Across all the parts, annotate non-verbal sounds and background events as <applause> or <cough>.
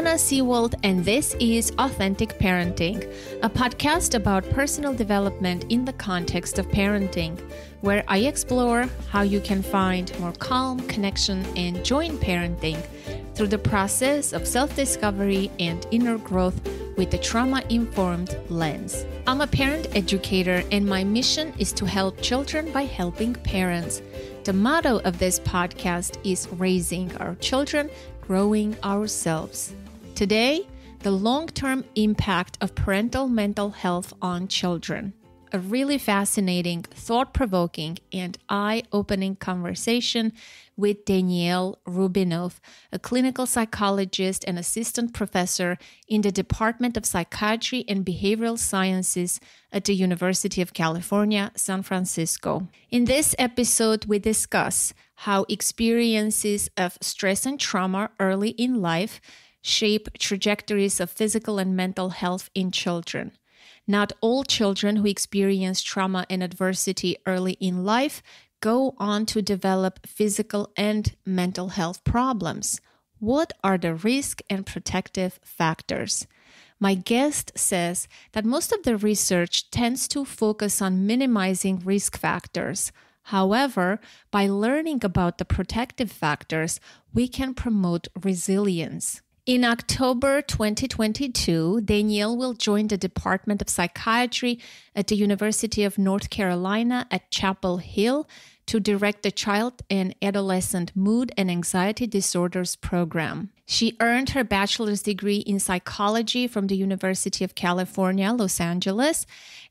Anna Seewald, and this is Authentic Parenting, a podcast about personal development in the context of parenting, where I explore how you can find more calm, connection, and joy in parenting through the process of self discovery and inner growth with a trauma informed lens. I'm a parent educator, and my mission is to help children by helping parents. The motto of this podcast is Raising Our Children, Growing Ourselves. Today, the long term impact of parental mental health on children a really fascinating, thought provoking, and eye opening conversation with Danielle Roubinov, a clinical psychologist and assistant professor in the Department of Psychiatry and Behavioral Sciences at the University of California, San Francisco. In this episode, we discuss how experiences of stress and trauma early in life shape trajectories of physical and mental health in children. Not all children who experience trauma and adversity early in life go on to develop physical and mental health problems. What are the risk and protective factors? My guest says that most of the research tends to focus on minimizing risk factors. However, by learning about the protective factors, we can promote resilience. In October 2022, Danielle will join the Department of Psychiatry at the University of North Carolina at Chapel Hill to direct the Child and Adolescent Mood and Anxiety Disorders program. She earned her bachelor's degree in psychology from the University of California, Los Angeles,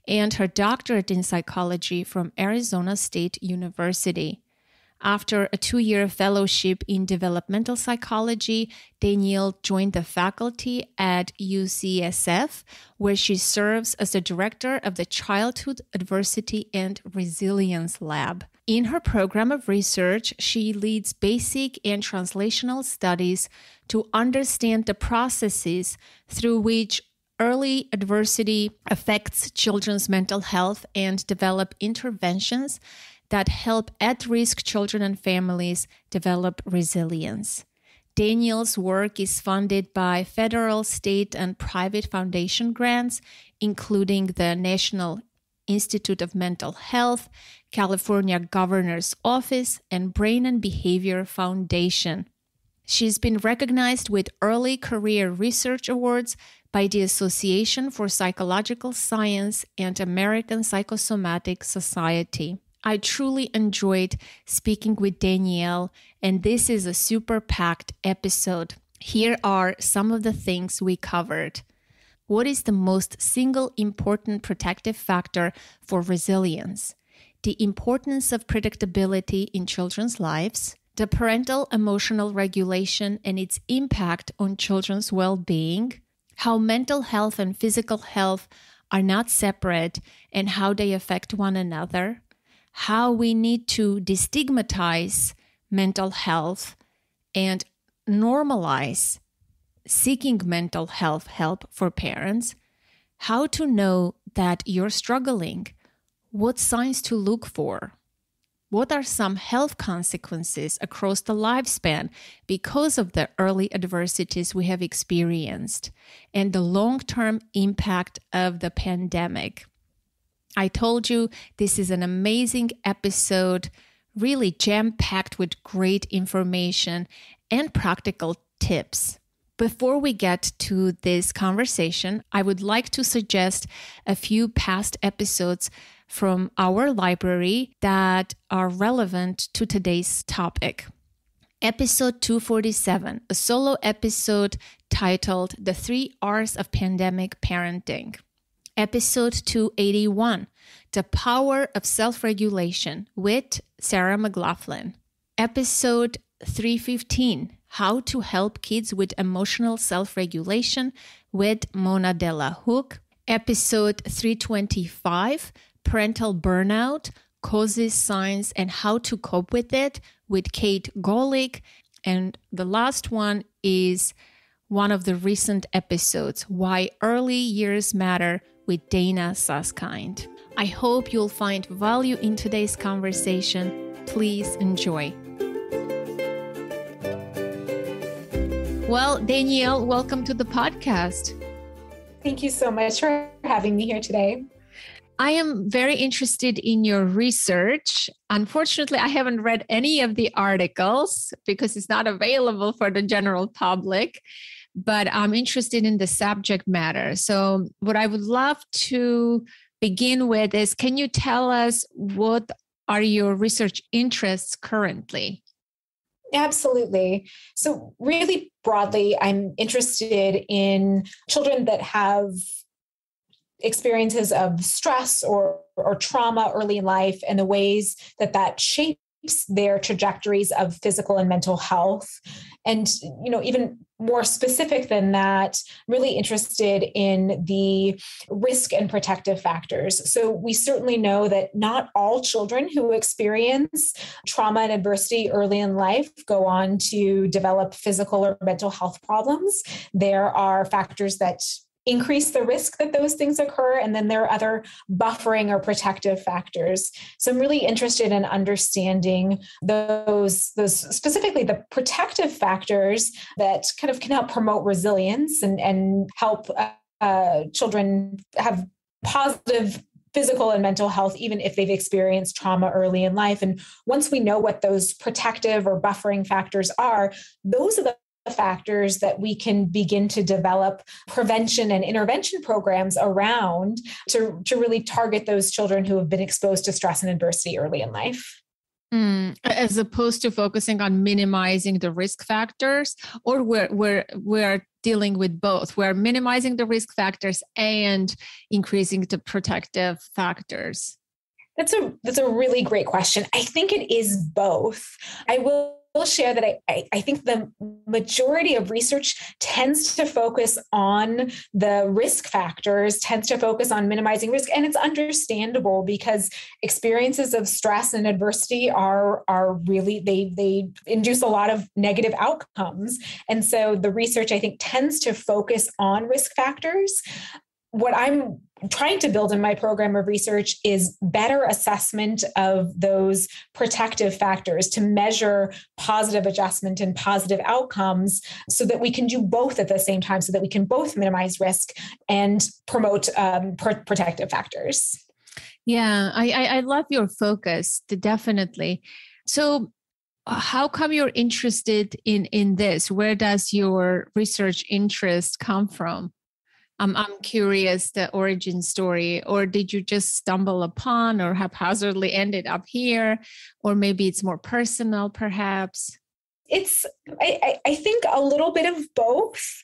and her doctorate in psychology from Arizona State University. After a two year fellowship in developmental psychology, Danielle joined the faculty at UCSF, where she serves as the director of the Childhood Adversity and Resilience Lab. In her program of research, she leads basic and translational studies to understand the processes through which early adversity affects children's mental health and develop interventions that help at risk children and families develop resilience. Danielle's work is funded by federal, state, and private foundation grants, including the National Institute of Mental Health, California Governor's Office, and Brain and Behavior Foundation. She's been recognized with early career research awards by the Association for Psychological Science and American Psychosomatic Society. I truly enjoyed speaking with Danielle, and this is a super packed episode. Here are some of the things we covered. What is the most single important protective factor for resilience? The importance of predictability in children's lives, the parental emotional regulation and its impact on children's well being, how mental health and physical health are not separate and how they affect one another, how we need to destigmatize mental health and normalize seeking mental health help for parents, how to know that you're struggling, what signs to look for. What are some health consequences across the lifespan because of the early adversities we have experienced and the long term impact of the pandemic? I told you this is an amazing episode, really jam packed with great information and practical tips. Before we get to this conversation, I would like to suggest a few past episodes from our library that are relevant to today's topic. Episode 247, a solo episode titled The Three R's of Pandemic Parenting episode 281 The Power of Self Regulation with Sarah MacLaughlin. Episode 315 How to Help Kids with Emotional Self Regulation with Mona Delahooke. Episode 325 Parental Burnout Causes, Signs, and How to Cope with It with Kate Gawlik. And the last one is one of the recent episodes Why Early Years Matter with Dana Suskind. I hope you'll find value in today's conversation. Please enjoy. Well, Danielle, welcome to the podcast. Thank you so much for having me here today. I am very interested in your research. Unfortunately, I haven't read any of the articles because it's not available for the general public, but I'm interested in the subject matter. So, what I would love to begin with is can you tell us what are your research interests currently? Absolutely. So, really broadly, I'm interested in children that have experiences of stress or, or trauma early in life and the ways that that shapes their trajectories of physical and mental health. And you know even more specific than that really interested in the risk and protective factors. So we certainly know that not all children who experience trauma and adversity early in life go on to develop physical or mental health problems. There are factors that increase the risk that those things occur. And then there are other buffering or protective factors. So I'm really interested in understanding those, those specifically the protective factors that kind of can help promote resilience and, and help uh, children have positive physical and mental health, even if they've experienced trauma early in life. And once we know what those protective or buffering factors are, those are the factors that we can begin to develop prevention and intervention programs around to, to really target those children who have been exposed to stress and adversity early in life. Mm, as opposed to focusing on minimizing the risk factors, or we're, we're, we're dealing with both. We're minimizing the risk factors and increasing the protective factors. That's a that's a really great question. I think it is both. I will will share that I, I, I, think the majority of research tends to focus on the risk factors, tends to focus on minimizing risk. And it's understandable because experiences of stress and adversity are, are really, they, they induce a lot of negative outcomes. And so the research, I think, tends to focus on risk factors what I'm trying to build in my program of research is better assessment of those protective factors to measure positive adjustment and positive outcomes so that we can do both at the same time so that we can both minimize risk and promote um, pr- protective factors. Yeah I, I, I love your focus definitely. So how come you're interested in in this? Where does your research interest come from I'm, curious the origin story, or did you just stumble upon or haphazardly ended up here? Or maybe it's more personal, perhaps? It's, I, I think, a little bit of both.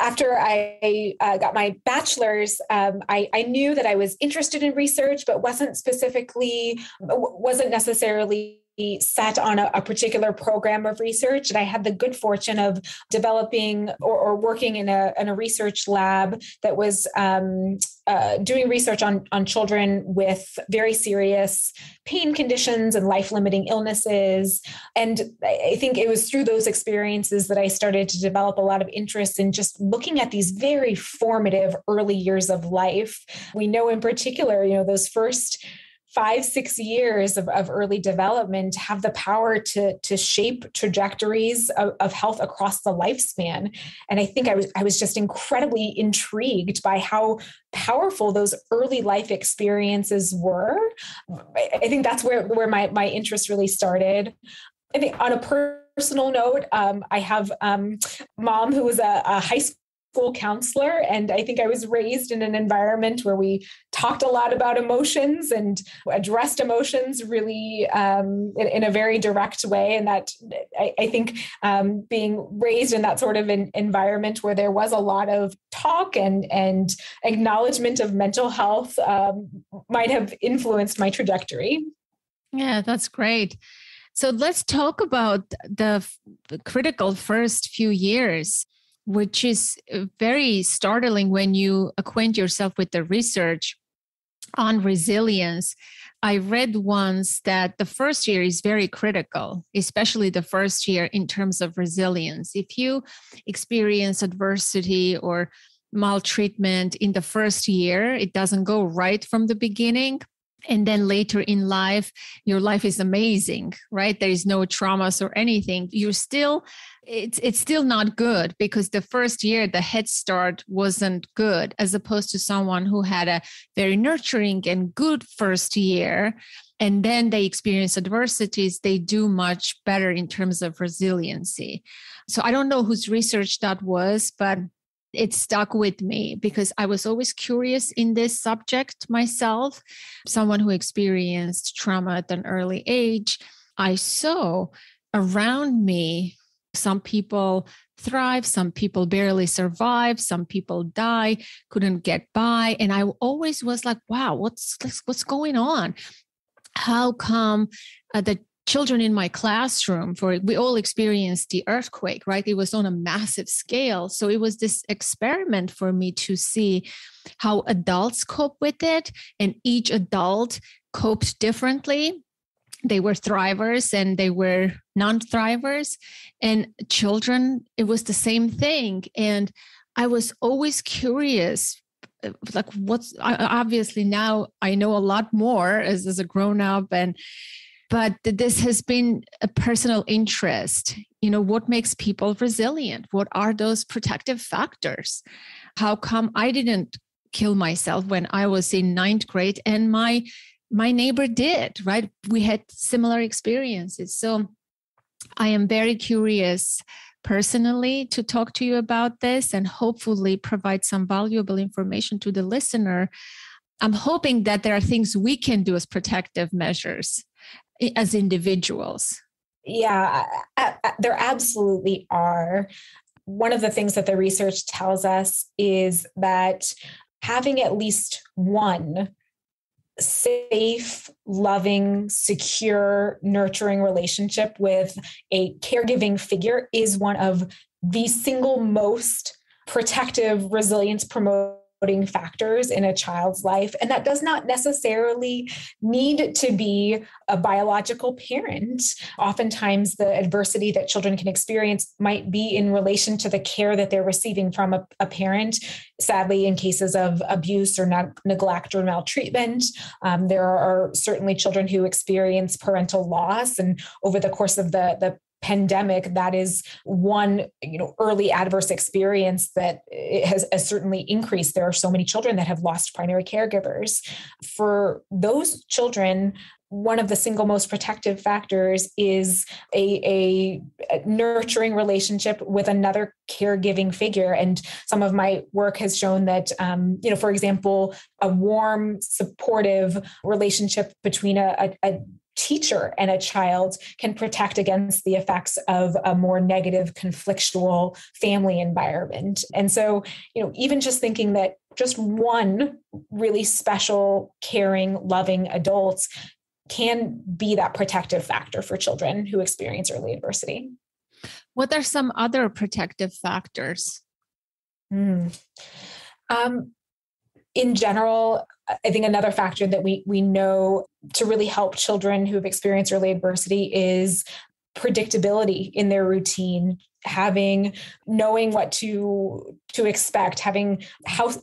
After I uh, got my bachelor's, um, I, I knew that I was interested in research, but wasn't specifically, wasn't necessarily set on a, a, particular program of research. And I had the good fortune of developing or, or working in a, in a research lab that was um, uh, doing research on, on children with very serious pain conditions and life limiting illnesses. And I think it was through those experiences that I started to develop a lot of interest in just looking at these very formative early years of life. We know in particular, you know, those first five six years of, of early development have the power to to shape trajectories of, of, health across the lifespan. And i think i was i was just incredibly intrigued by how powerful those early life experiences were. I think that's where where my my interest really started. I think on a personal note um, i have um, mom who was a, a high school counselor. And I think I was raised in an environment where we talked a lot about emotions and addressed emotions really um, in, in, a very direct way. And that I, I think um, being raised in that sort of an environment where there was a lot of talk and, and acknowledgement of mental health um, might have influenced my trajectory. Yeah, that's great. So let's talk about the critical first few years which is uh, very startling when you acquaint yourself with the research on resilience. I read once that the first year is very critical, especially the first year in terms of resilience. If you experience adversity or maltreatment in the first year, it doesn't go right from the beginning and then later in life your life is amazing right? There is no traumas or anything. You're still it's it's still not good because the first year the head start wasn't good as opposed to someone who had a very nurturing and good first year. And then they experience adversities. They do much better in terms of resiliency. So i don't know whose research that was but it stuck with me because I was always curious in this subject myself. Someone who experienced trauma at an early age, I saw around me some people thrive, some people barely survive, some people die, couldn't get by. And I always was like, wow, what's what's going on? How come uh, the children in my classroom for we all experienced the earthquake right? It was on a massive scale. So it was this experiment for me to see how adults cope with it. And each adult coped differently. They were thrivers and they were non-thrivers. And children it was the same thing. And i was always curious uh, like what's obviously now i know a lot more as, as a grown up and but this has been a personal interest. You know what makes people resilient? What are those protective factors? How come i didn't kill myself when i was in ninth grade and my my neighbor did right? We had similar experiences. So i am very curious personally to talk to you about this and hopefully provide some valuable information to the listener. I'm hoping that there are things we can do as protective measures as individuals? Yeah, there absolutely are. One of the things that the research tells us is that having at least one safe, loving, secure, nurturing relationship with a caregiving figure is one of the single most protective, resilience promoting factors in a child's life. And that does not necessarily need to be a biological parent. Oftentimes, the adversity that children can experience might be in relation to the care that they're receiving from a, a parent. Sadly, in cases of abuse or ne- neglect or maltreatment, um, there are certainly children who experience parental loss. And over the course of the, the pandemic that is one you know early adverse experience that has, has, certainly increased there are so many children that have lost primary caregivers for those children one of the single most protective factors is a, a, nurturing relationship with another caregiving figure. And some of my work has shown that, um, you know, for example, a warm, supportive relationship between a, a, a teacher and a child can protect against the effects of a more negative conflictual family environment. And so you know even just thinking that just one really special caring loving adult can be that protective factor for children who experience early adversity. What are some other protective factors? Mm. um, in general I think another factor that we we know to really help children who have experienced early adversity is predictability in their routine having knowing what to to expect having house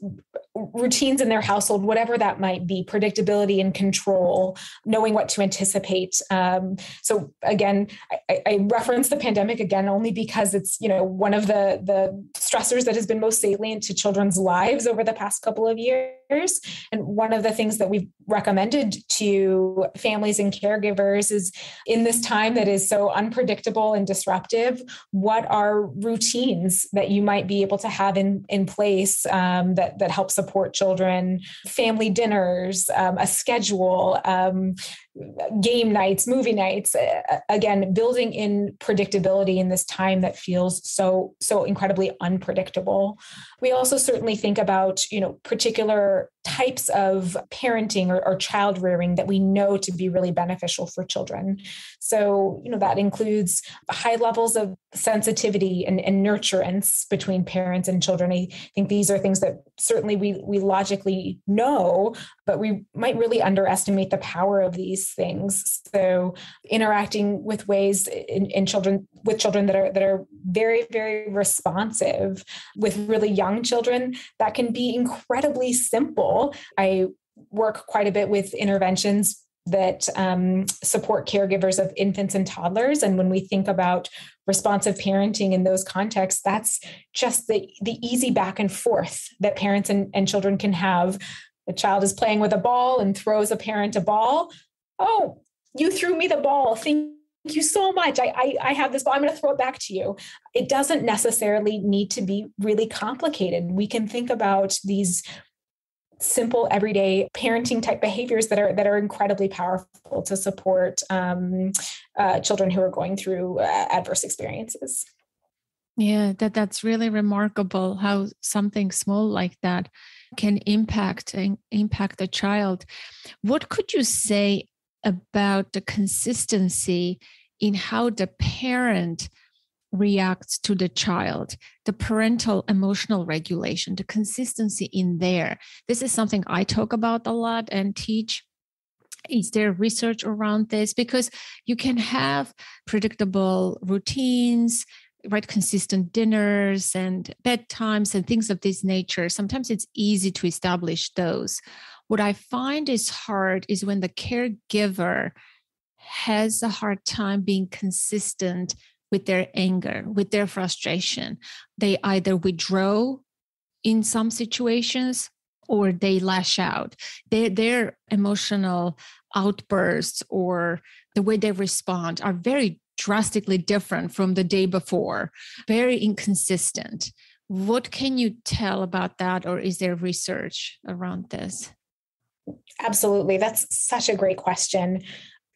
routines in their household whatever that might be predictability and control knowing what to anticipate. Um, so again I, I reference the pandemic again only because it's you know one of the the stressors that has been most salient to children's lives over the past couple of years. And one of the things that we've recommended to families and caregivers is in this time that is so unpredictable and disruptive what are routines that you might be able to have in in place um, that that help support children family dinners um, a schedule um, game nights, movie nights. Uh, uh, again, building in predictability in this time that feels so so incredibly unpredictable. We also certainly think about you know particular types of parenting or, or child rearing that we know to be really beneficial for children. So you know that includes high levels of sensitivity and, and nurturance between parents and children. I think these are things that certainly we we logically know, but we might really underestimate the power of these things. So interacting with ways in, in children with children that are that are very, very responsive with really young children, that can be incredibly simple. I work quite a bit with interventions that um, support caregivers of infants and toddlers. And when we think about responsive parenting in those contexts, that's just the, the easy back and forth that parents and, and children can have. The child is playing with a ball and throws a parent a ball. Oh, you threw me the ball. Thank you so much. I, I, I have this ball. I'm going to throw it back to you. It doesn't necessarily need to be really complicated. We can think about these simple everyday parenting type behaviors that are that are incredibly powerful to support um, uh, children who are going through uh, adverse experiences yeah that that's really remarkable how something small like that can impact impact the child what could you say about the consistency in how the parent reacts to the child, the parental emotional regulation, the consistency in there. This is something I talk about a lot and teach. Is there research around this? Because you can have predictable routines, right? Consistent dinners and bedtimes and things of this nature. Sometimes it's easy to establish those. What I find is hard is when the caregiver has a hard time being consistent with their anger, with their frustration. They either withdraw in some situations or they lash out. Their, their emotional outbursts or the way they respond are very drastically different from the day before, very inconsistent. What can you tell about that, or is there research around this? Absolutely. That's such a great question.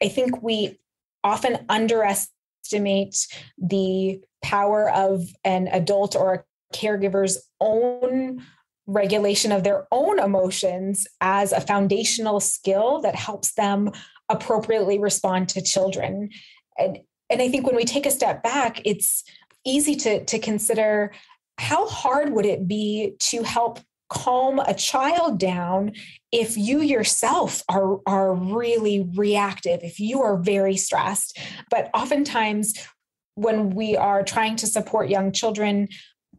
I think we often underestimate the power of an adult or a caregiver's own regulation of their own emotions as a foundational skill that helps them appropriately respond to children. And, and I think when we take a step back, it's easy to, to consider how hard would it be to help calm a child down if you yourself are are really reactive if you are very stressed. But oftentimes when we are trying to support young children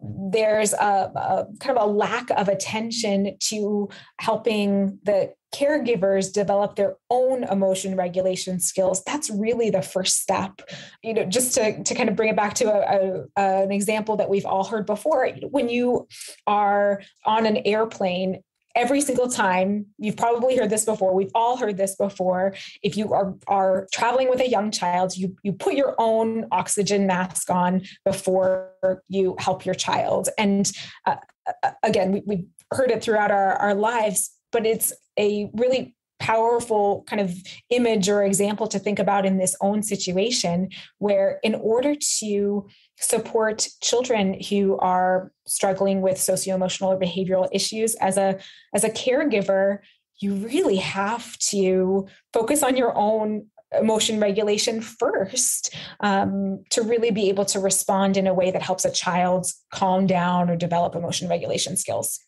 there's a, a, kind of a lack of attention to helping the caregivers develop their own emotion regulation skills. That's really the first step. You know just to, to kind of bring it back to a, a, an example that we've all heard before when you are on an airplane every single time you've probably heard this before we've all heard this before. If you are are traveling with a young child you you put your own oxygen mask on before you help your child. And uh, uh again we, we've heard it throughout our, our lives but it's a really powerful kind of image or example to think about in this own situation where in order to support children who are struggling with socio-emotional or behavioral issues. As a as a caregiver you really have to focus on your own emotion regulation first um, to really be able to respond in a way that helps a child calm down or develop emotion regulation skills.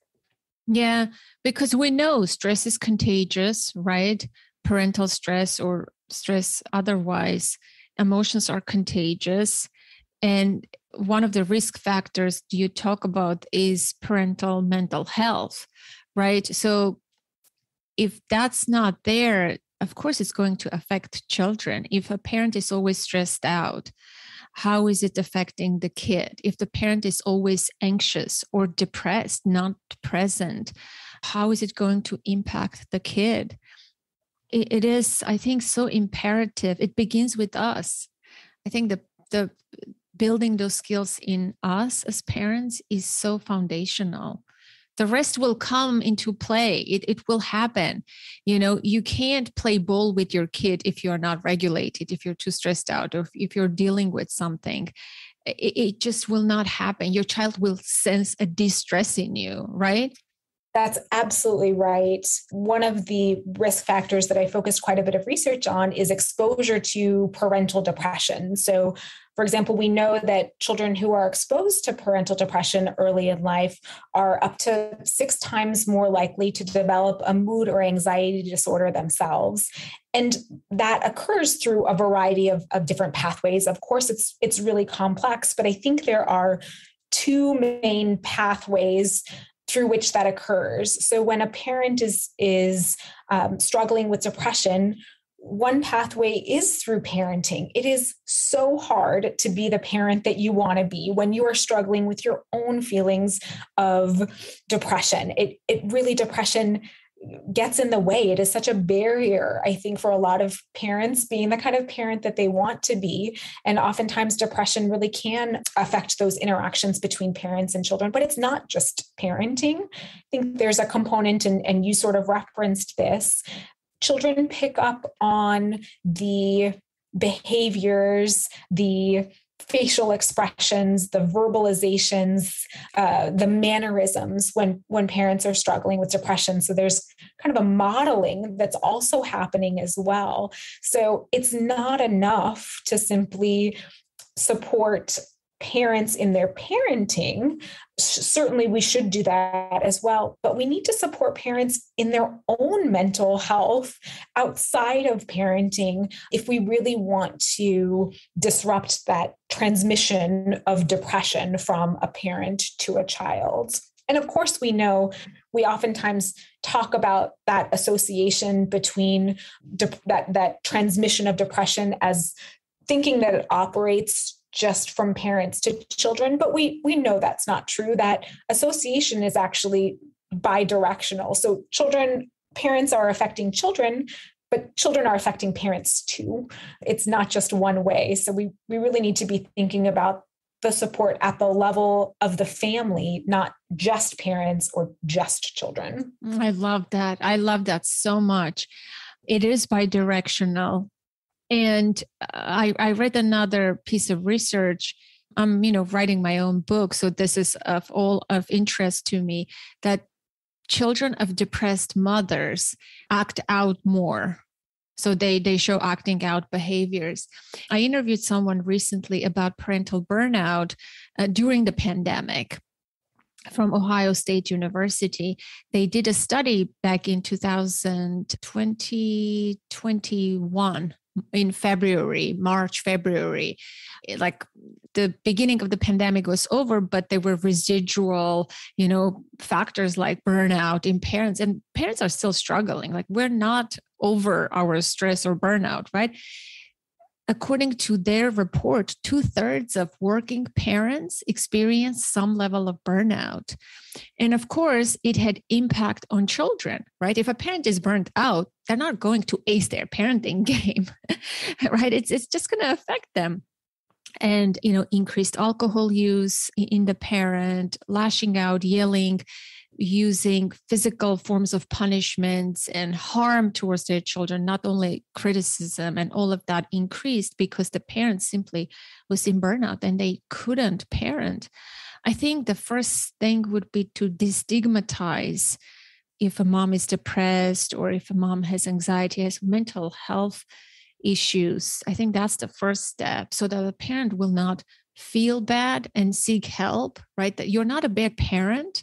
Yeah because we know stress is contagious right? Parental stress or stress otherwise. Emotions are contagious and one of the risk factors you talk about is parental mental health, right? So if that's not there, of course, it's going to affect children. If a parent is always stressed out, how is it affecting the kid? If the parent is always anxious or depressed, not present, how is it going to impact the kid? it is, I think, so imperative. It begins with us. I think the the building those skills in us as parents is so foundational. The rest will come into play. It, it will happen. You know you can't play ball with your kid if you're not regulated if you're too stressed out or if you're dealing with something. It, it just will not happen. Your child will sense a distress in you right that's absolutely right. One of the risk factors that I focused quite a bit of research on is exposure to parental depression. So, for example, we know that children who are exposed to parental depression early in life are up to six times more likely to develop a mood or anxiety disorder themselves. And that occurs through a variety of, of different pathways. Of course, it's it's really complex, but I think there are two main pathways through which that occurs. So when a parent is is um, struggling with depression, one pathway is through parenting. It is so hard to be the parent that you want to be when you are struggling with your own feelings of depression. It it really depression gets in the way. It is such a barrier, I think, for a lot of parents being the kind of parent that they want to be. And oftentimes, depression really can affect those interactions between parents and children. But it's not just parenting. I think there's a component, and, and you sort of referenced this. Children pick up on the behaviors, the facial expressions, the verbalizations, uh, the mannerisms when when parents are struggling with depression. So there's kind of a modeling that's also happening as well. So it's not enough to simply support parents in their parenting. Certainly, we should do that as well, but we need to support parents in their own mental health outside of parenting if we really want to disrupt that transmission of depression from a parent to a child. And of course, we know we oftentimes talk about that association between de- that, that transmission of depression as thinking that it operates just from parents to children but we we know that's not true that association is actually bidirectional. So children parents are affecting children but children are affecting parents too. It's not just one way. So we we really need to be thinking about the support at the level of the family not just parents or just children. I love that. I love that so much. It is bidirectional and I, I read another piece of research. I'm, you know, writing my own book, so this is of all of interest to me. That children of depressed mothers act out more so they they show acting out behaviors i interviewed someone recently about parental burnout uh, during the pandemic from ohio state university they did a study back in 2020 21 in February, March, February. Eh, like the beginning of the pandemic was over, but there were residual, you know, factors like burnout in parents, and parents are still struggling. Like we're not over our stress or burnout, right? According to their report, two thirds of working parents experience some level of burnout. And of course, it had impact on children, right? If a parent is burnt out, they're not going to ace their parenting <laughs> game, right? It's, it's just going to affect them and you know increased alcohol use in the parent lashing out yelling using physical forms of punishments and harm towards their children, not only criticism and all of that increased because the parent simply was in burnout and they couldn't parent. I think the first thing would be to destigmatize if a mom is depressed or if a mom has anxiety, has mental health issues. I think that's the first step so that the parent will not feel bad and seek help, right? That you're not a bad parent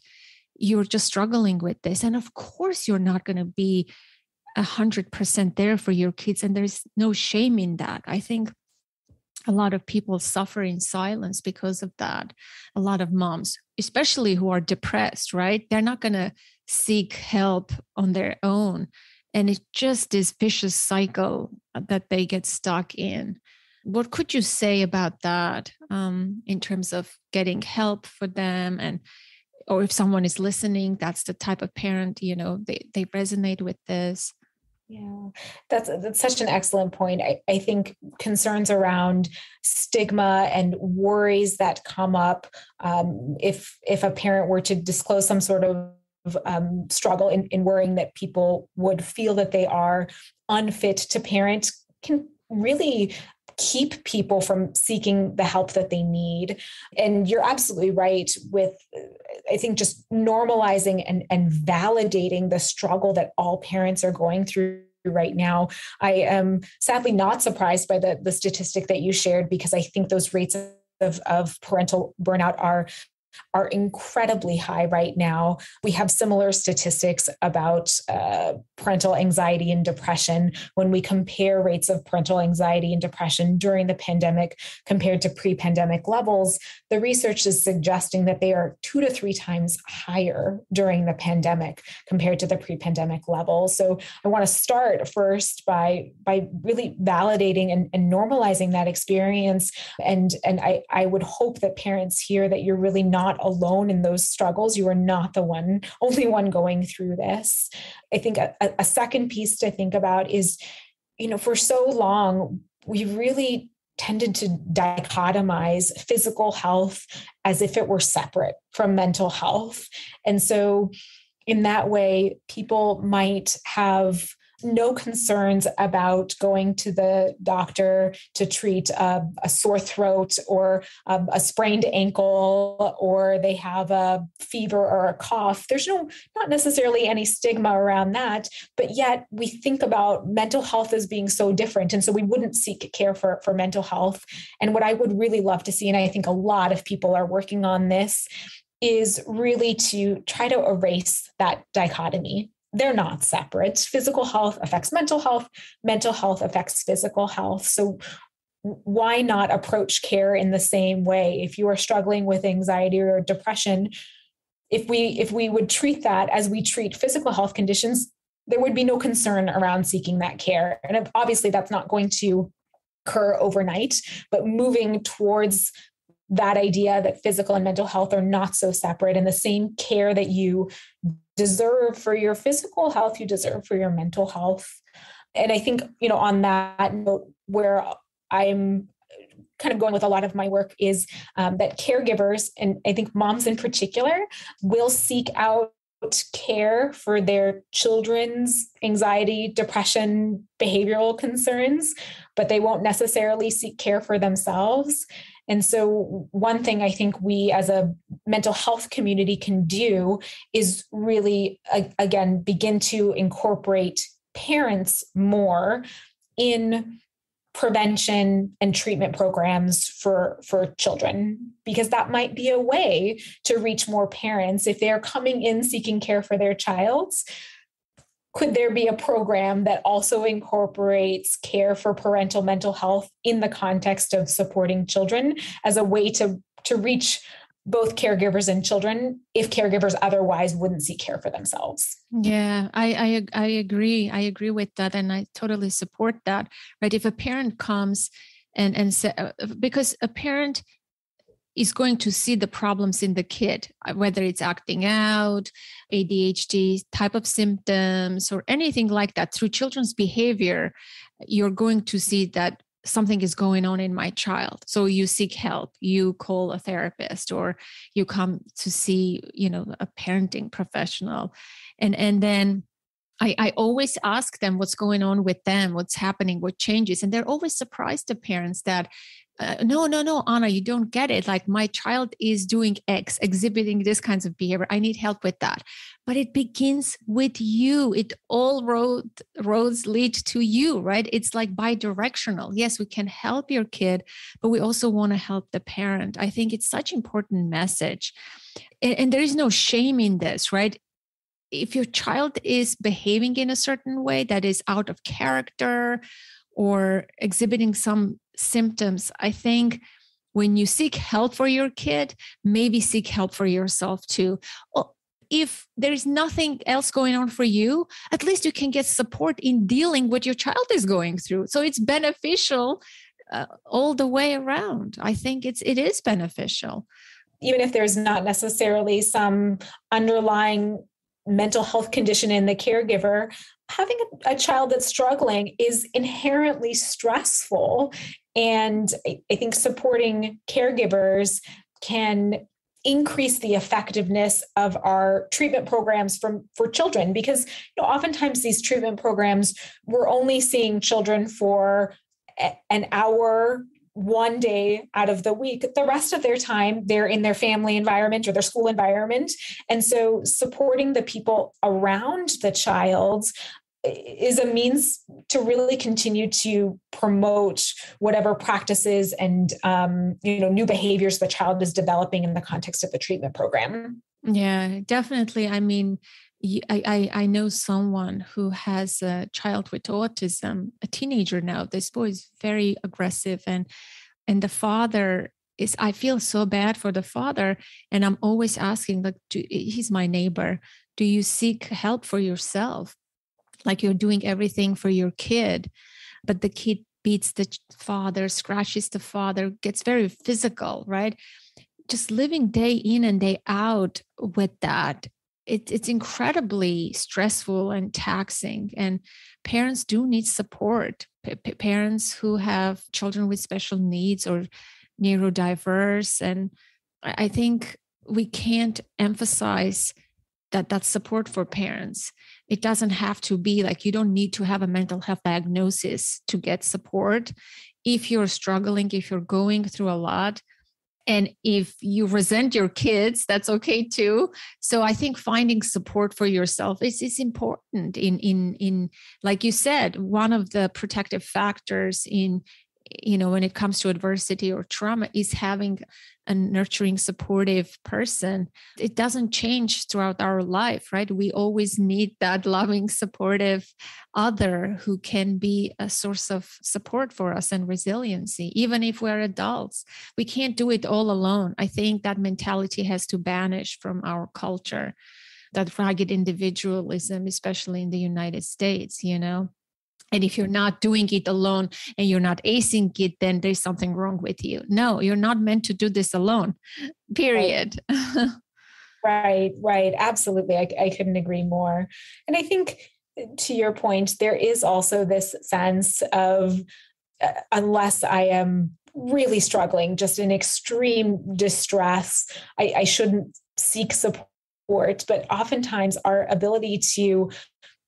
you're just struggling with this. And of course you're not going to be a hundred percent there for your kids and there's no shame in that. I think a lot of people suffer in silence because of that. A lot of moms especially who are depressed right? They're not going to seek help on their own. And it's just this vicious cycle that they get stuck in. What could you say about that um, in terms of getting help for them and or if someone is listening that's the type of parent you know they, they resonate with this. Yeah that's that's such an excellent point. I, I think concerns around stigma and worries that come up um, if if a parent were to disclose some sort of um, struggle in, in worrying that people would feel that they are unfit to parent can really keep people from seeking the help that they need. And you're absolutely right with, I think, just normalizing and, and validating the struggle that all parents are going through right now. I am sadly not surprised by the, the statistic that you shared because I think those rates of, of parental burnout are are incredibly high right now. We have similar statistics about uh, parental anxiety and depression when we compare rates of parental anxiety and depression during the pandemic compared to pre pandemic levels. The research is suggesting that they are two to three times higher during the pandemic compared to the pre pandemic levels. So I want to start first by, by really validating and, and normalizing that experience. And, and I, I would hope that parents hear that you're really not alone in those struggles. You are not the one, only one going through this. I think a, a second piece to think about is, you know, for so long, we really tended to dichotomize physical health as if it were separate from mental health. And so, in that way, people might have no concerns about going to the doctor to treat a, sore throat or a, a, sprained ankle or they have a fever or a cough. There's no, not necessarily any stigma around that, but yet we think about mental health as being so different. And so we wouldn't seek care for, for mental health. And what I would really love to see, and I think a lot of people are working on this, is really to try to erase that dichotomy they're not separate. Physical health affects mental health, mental health affects physical health. So, why not approach care in the same way? If you are struggling with anxiety or depression, if we if we would treat that as we treat physical health conditions, there would be no concern around seeking that care. And obviously, that's not going to occur overnight, but moving towards that idea that physical and mental health are not so separate and the same care that you deserve for your physical health, you deserve for your mental health. And I think, you know, on that note, where I'm kind of going with a lot of my work is um, that caregivers, and I think moms in particular, will seek out care for their children's anxiety, depression, behavioral concerns, but they won't necessarily seek care for themselves. And so, one thing I think we as a mental health community can do is really, again, begin to incorporate parents more in prevention and treatment programs for for children because that might be a way to reach more parents. If they're coming in seeking care for their child's could there be a program that also incorporates care for parental mental health in the context of supporting children as a way to to reach both caregivers and children if caregivers otherwise wouldn't seek care for themselves? Yeah I, I i agree. I agree with that and i totally support that right? If a parent comes and and say, uh, because a parent is going to see the problems in the kid, uh, whether it's acting out, ADHD type of symptoms, or anything like that. Through children's behavior, you're going to see that something is going on in my child. So you seek help you call a therapist or you come to see you know a parenting professional. And and then I, I always ask them what's going on with them, what's happening, what changes. And they're always surprised, the parents, that uh, no, no, no, Anna, you don't get it. Like my child is doing X, exhibiting this kinds of behavior. I need help with that. But it begins with you. It all road, roads lead to you, right? It's like bi-directional. Yes, we can help your kid, but we also want to help the parent. I think it's such important message. And, and there is no shame in this, right? If your child is behaving in a certain way that is out of character or exhibiting some symptoms, I think when you seek help for your kid, maybe seek help for yourself too. if there is nothing else going on for you, at least you can get support in dealing with your child is going through. So it's beneficial uh, all the way around. I think it's it is beneficial. Even if there's not necessarily some underlying mental health condition in the caregiver, having a, a, child that's struggling is inherently stressful. And I, think supporting caregivers can increase the effectiveness of our treatment programs from for children because you know oftentimes these treatment programs we're only seeing children for an hour one day out of the week. The rest of their time, they're in their family environment or their school environment. And so supporting the people around the child is a means to really continue to promote whatever practices and um, you know new behaviors the child is developing in the context of the treatment program yeah definitely i mean I, I, I know someone who has a child with autism, a teenager now. This boy is very aggressive, and and the father is. I feel so bad for the father, and I'm always asking, like, do, he's my neighbor. Do you seek help for yourself? Like you're doing everything for your kid, but the kid beats the father, scratches the father, gets very physical, right? Just living day in and day out with that it, it's incredibly stressful and taxing and parents do need support P- parents who have children with special needs or neurodiverse and i think we can't emphasize that that support for parents it doesn't have to be like you don't need to have a mental health diagnosis to get support. If you're struggling if you're going through a lot and if you resent your kids that's okay too. So i think finding support for yourself is, is important in in in like you said one of the protective factors in you know when it comes to adversity or trauma is having a nurturing supportive person it doesn't change throughout our life right? We always need that loving supportive other who can be a source of support for us and resiliency even if we're adults. We can't do it all alone. I think that mentality has to banish from our culture that ragged individualism especially in the united states you know and if you're not doing it alone and you're not acing it, then there's something wrong with you. No, you're not meant to do this alone, period. Right, <laughs> right, right. Absolutely. I, I couldn't agree more. And I think to your point, there is also this sense of uh, unless I am really struggling, just in extreme distress, I, I shouldn't seek support. But oftentimes, our ability to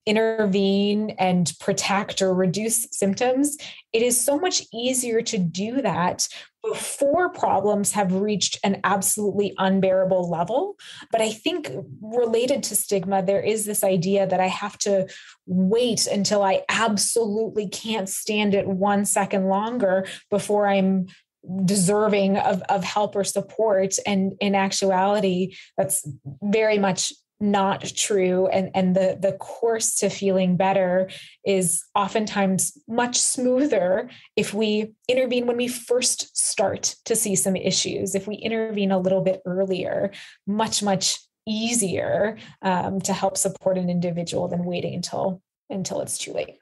intervene and protect or reduce symptoms, it is so much easier to do that before problems have reached an absolutely unbearable level. But I think related to stigma, there is this idea that I have to wait until I absolutely can't stand it one second longer before I'm deserving of, of help or support and in actuality that's very much not true and and the the course to feeling better is oftentimes much smoother if we intervene when we first start to see some issues if we intervene a little bit earlier much much easier um, to help support an individual than waiting until until it's too late.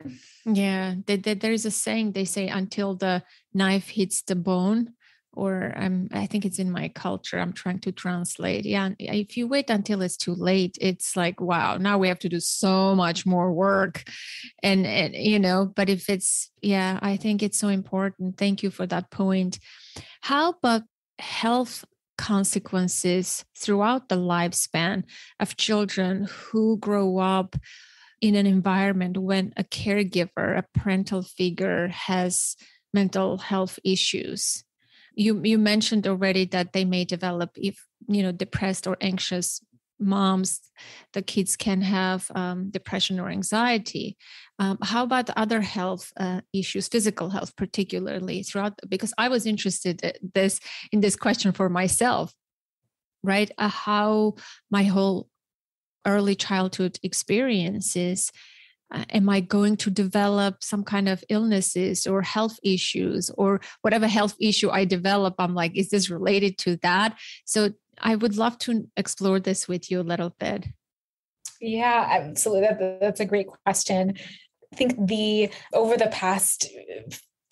Yeah there's a saying they say until the knife hits the bone or I'm, I think it's in my culture. I'm trying to translate. Yeah. If you wait until it's too late, it's like, wow, now we have to do so much more work. And, and, you know, but if it's, yeah, I think it's so important. Thank you for that point. How about health consequences throughout the lifespan of children who grow up in an environment when a caregiver, a parental figure has mental health issues? You you mentioned already that they may develop if you know depressed or anxious moms the kids can have um, depression or anxiety. Um, how about other health uh, issues physical health particularly throughout because i was interested in this in this question for myself right? Uh, how my whole early childhood experiences uh, am I going to develop some kind of illnesses or health issues or whatever health issue I develop? I'm like, is this related to that? So I would love to explore this with you a little bit. Yeah, absolutely. That, that's a great question. I think the over the past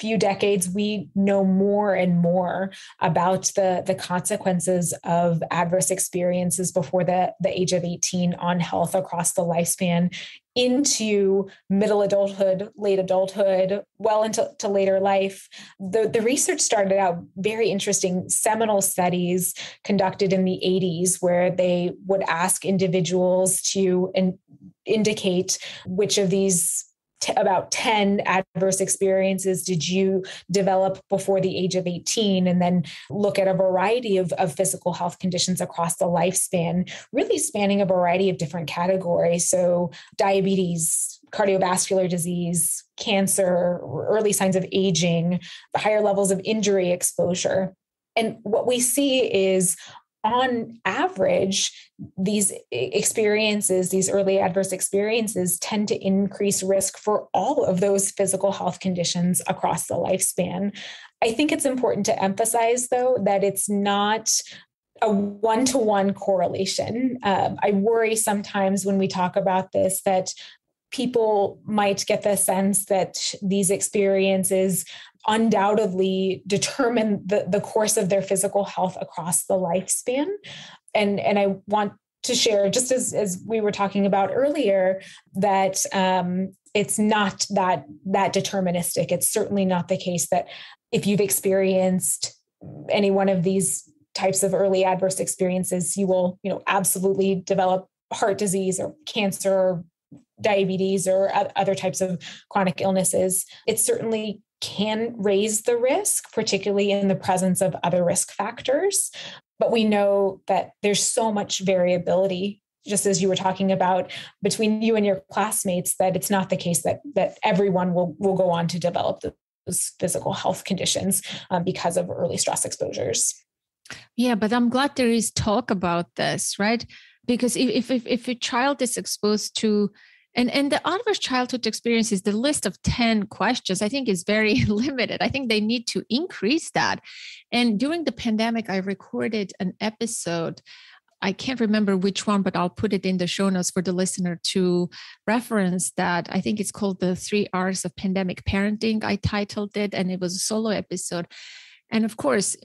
few decades we know more and more about the the consequences of adverse experiences before the the age of 18 on health across the lifespan into middle adulthood, late adulthood, well into to later life. The, the research started out very interesting seminal studies conducted in the 80s where they would ask individuals to in, indicate which of these about 10 adverse experiences did you develop before the age of 18 and then look at a variety of, of physical health conditions across the lifespan really spanning a variety of different categories so diabetes cardiovascular disease, cancer, early signs of aging, higher levels of injury exposure. And what we see is on average, these experiences, these early adverse experiences, tend to increase risk for all of those physical health conditions across the lifespan. I think it's important to emphasize, though, that it's not a one to one correlation. Um, I worry sometimes when we talk about this that people might get the sense that these experiences undoubtedly determine the, the course of their physical health across the lifespan. And, and I want to share, just as, as we were talking about earlier, that um, it's not that that deterministic. It's certainly not the case that if you've experienced any one of these types of early adverse experiences, you will, you know, absolutely develop heart disease or cancer or diabetes or other types of chronic illnesses. It certainly can raise the risk, particularly in the presence of other risk factors. But we know that there's so much variability just as you were talking about between you and your classmates that it's not the case that that everyone will will go on to develop those physical health conditions um, because of early stress exposures yeah but i'm glad there is talk about this right because if if if a child is exposed to and and the adverse childhood experiences the list of 10 questions i think is very <laughs> limited i think they need to increase that and during the pandemic i recorded an episode I can't remember which one, but I'll put it in the show notes for the listener to reference that. I think it's called The Three R's of Pandemic Parenting. I titled it, and it was a solo episode. And of course,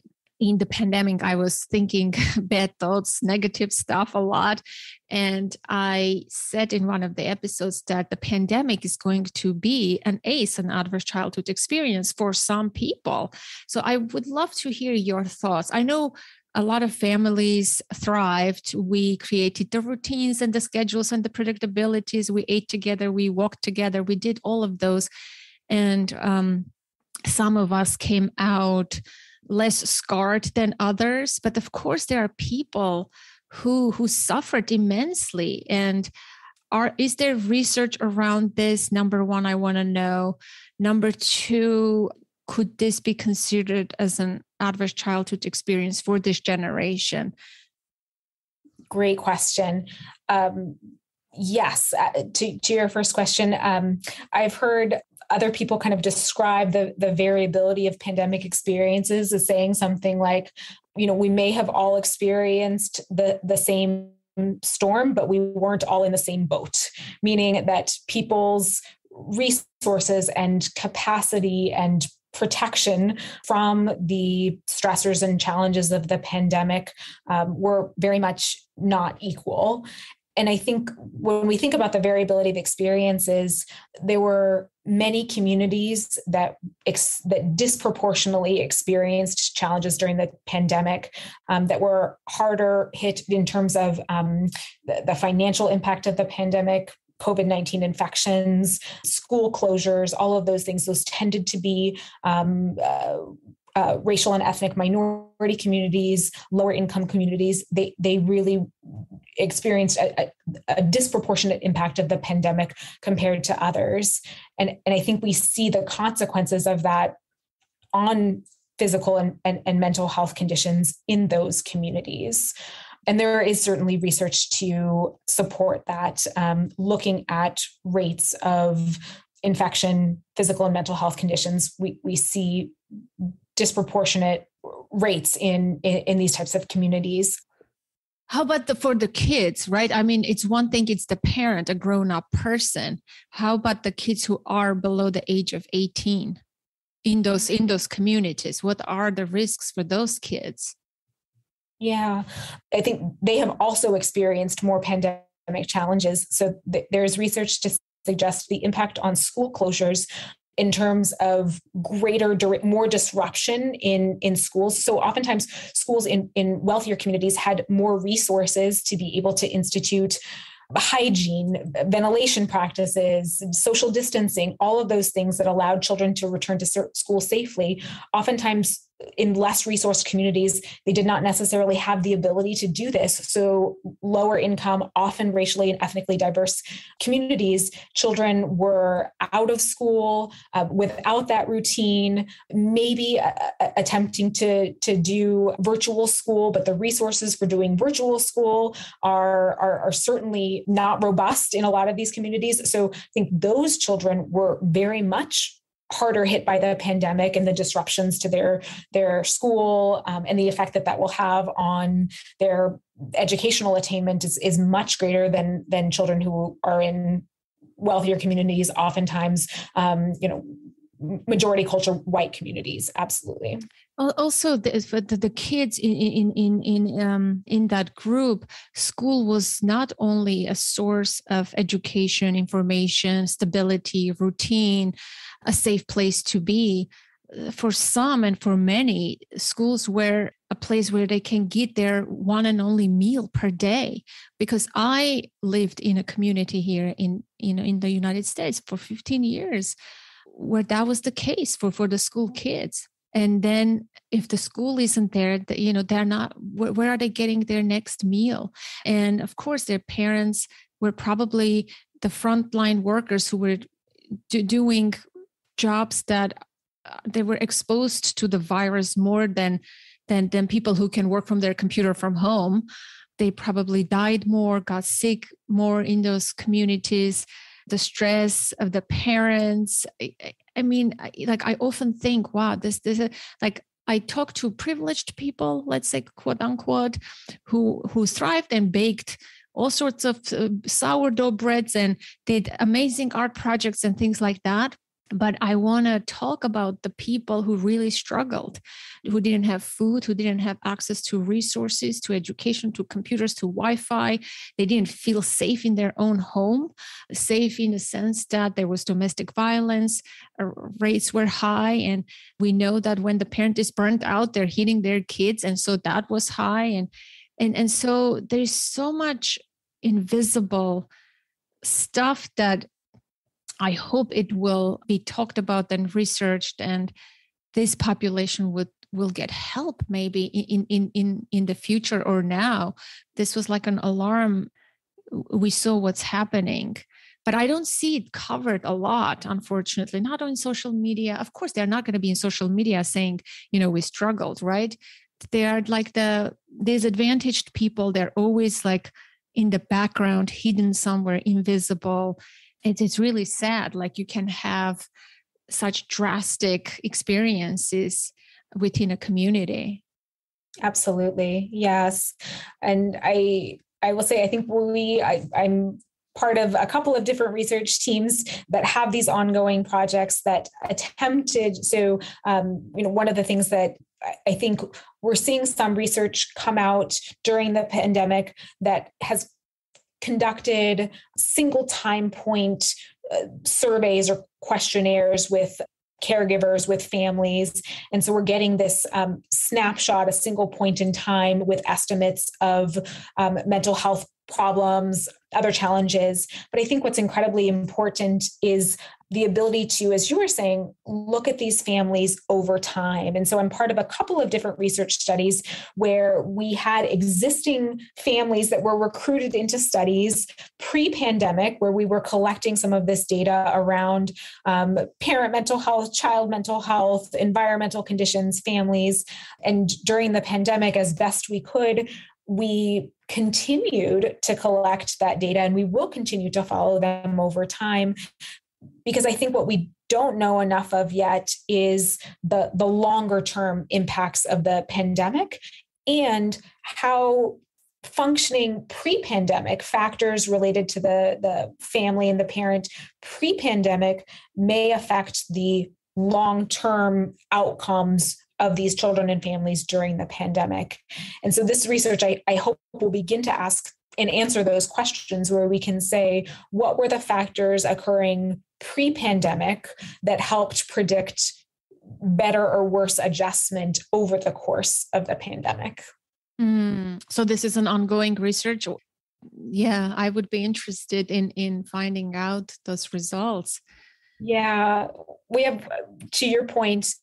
in the pandemic, I was thinking bad thoughts, negative stuff a lot. And I said in one of the episodes that the pandemic is going to be an ACE, an adverse childhood experience for some people. So I would love to hear your thoughts. I know a lot of families thrived. We created the routines and the schedules and the predictabilities. We ate together, we walked together, we did all of those. And um, some of us came out less scarred than others but of course there are people who who suffered immensely. And are is there research around this? Number one i want to know. Number two could this be considered as an adverse childhood experience for this generation? Great question. Um, yes uh, to, to your first question um, i've heard other people kind of describe the the variability of pandemic experiences as saying something like you know we may have all experienced the the same storm but we weren't all in the same boat meaning that people's resources and capacity and protection from the stressors and challenges of the pandemic um, were very much not equal. And I think when we think about the variability of experiences, there were many communities that ex- that disproportionately experienced challenges during the pandemic um, that were harder hit in terms of um, the, the financial impact of the pandemic COVID 19 infections, school closures, all of those things, those tended to be um, uh, uh, racial and ethnic minority communities, lower income communities, they they really experienced a, a, a, disproportionate impact of the pandemic compared to others, and and I think we see the consequences of that on physical and, and, and mental health conditions in those communities. And there is certainly research to support that, um, looking at rates of infection, physical and mental health conditions. We, we see disproportionate rates in, in, in these types of communities. How about the for the kids right? I mean it's one thing it's the parent a grown-up person. How about the kids who are below the age of 18 in those in those communities? What are the risks for those kids? Yeah i think they have also experienced more pandemic challenges. So th- there's research to suggest the impact on school closures in terms of greater more disruption in in schools so oftentimes schools in in wealthier communities had more resources to be able to institute hygiene, ventilation practices, social distancing, all of those things that allowed children to return to school safely. Oftentimes, in less resourced communities, they did not necessarily have the ability to do this. So, lower income, often racially and ethnically diverse communities, children were out of school uh, without that routine, maybe uh, uh, attempting to, to do virtual school, but the resources for doing virtual school are, are, are certainly not robust in a lot of these communities. So, I think those children were very much harder hit by the pandemic and the disruptions to their their school um, and the effect that that will have on their educational attainment is, is much greater than than children who are in wealthier communities oftentimes um, you know majority culture white communities. Absolutely also the, the, the kids in in in in um, in that group school was not only a source of education information stability routine a safe place to be. For some and for many schools were a place where they can get their one and only meal per day. Because i lived in a community here in you know in the united states for 15 years where that was the case for for the school kids and then if the school isn't there you know they're not where, where are they getting their next meal? And of course their parents were probably the frontline workers who were do, doing jobs that uh, they were exposed to the virus more than than than people who can work from their computer from home. They probably died more got sick more in those communities. The stress of the parents i, mean like i often think wow this this is like I talk to privileged people, let's say quote unquote, who who thrived and baked all sorts of uh, sourdough breads and did amazing art projects and things like that but I want to talk about the people who really struggled, who didn't have food, who didn't have access to resources, to education, to computers, to Wi Fi. They didn't feel safe in their own home, safe in the sense that there was domestic violence, uh, rates were high. And we know that when the parent is burnt out, they're hitting their kids. And so that was high. And, and, and so there's so much invisible stuff that I hope it will be talked about and researched, and this population would will get help maybe in in in in the future or now. This was like an alarm. We saw what's happening, but I don't see it covered a lot, unfortunately. Not on social media. Of course, they're not going to be in social media saying, you know, we struggled, right? They are like the disadvantaged people. They're always like in the background, hidden somewhere, invisible it's, it's really sad like you can have such drastic experiences within a community. Absolutely yes and i i will say i think we I, i'm part of a couple of different research teams that have these ongoing projects that attempted so um, you know one of the things that I think we're seeing some research come out during the pandemic that has conducted single time point uh, surveys or questionnaires with caregivers with families and so we're getting this um, snapshot a single point in time with estimates of um, mental health problems, other challenges. But I think what's incredibly important is the ability to, as you were saying, look at these families over time. And so I'm part of a couple of different research studies where we had existing families that were recruited into studies pre pandemic, where we were collecting some of this data around um, parent mental health, child mental health, environmental conditions, families. And during the pandemic, as best we could, we continued to collect that data and we will continue to follow them over time because i think what we don't know enough of yet is the the longer term impacts of the pandemic and how functioning pre-pandemic factors related to the the family and the parent pre-pandemic may affect the long-term outcomes of these children and families during the pandemic. And so, this research, I, I hope, will begin to ask and answer those questions where we can say what were the factors occurring pre pandemic that helped predict better or worse adjustment over the course of the pandemic. Mm, so, this is an ongoing research. Yeah, I would be interested in in finding out those results. Yeah, we have, to your point,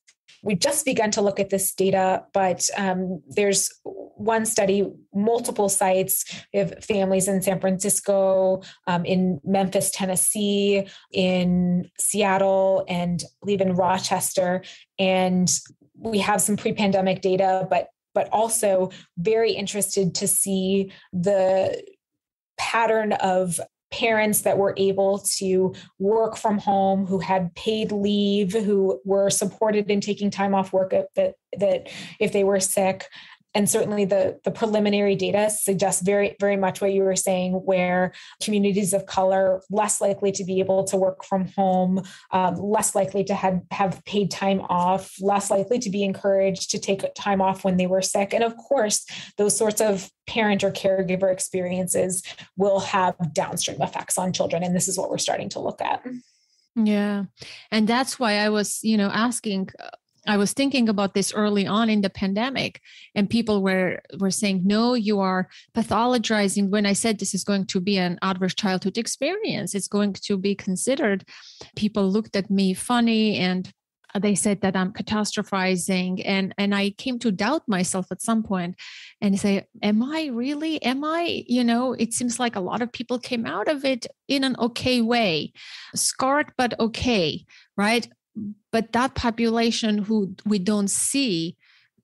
we just begun to look at this data, but um, there's one study, multiple sites. We have families in San Francisco, um, in Memphis, Tennessee, in Seattle, and I believe in Rochester. And we have some pre-pandemic data, but but also very interested to see the pattern of parents that were able to work from home who had paid leave who were supported in taking time off work uh, that that if they were sick and certainly the the preliminary data suggests very very much what you were saying where communities of color less likely to be able to work from home um, less likely to have have paid time off less likely to be encouraged to take time off when they were sick. And of course those sorts of parent or caregiver experiences will have downstream effects on children and this is what we're starting to look at. Yeah. And that's why i was you know asking I was thinking about this early on in the pandemic, and people were were saying, "No, you are pathologizing." When I said this is going to be an adverse childhood experience, it's going to be considered. People looked at me funny, and they said that I'm catastrophizing, and and I came to doubt myself at some point, and say, "Am I really? Am I?" You know, it seems like a lot of people came out of it in an okay way, scarred but okay, right? But that population who we don't see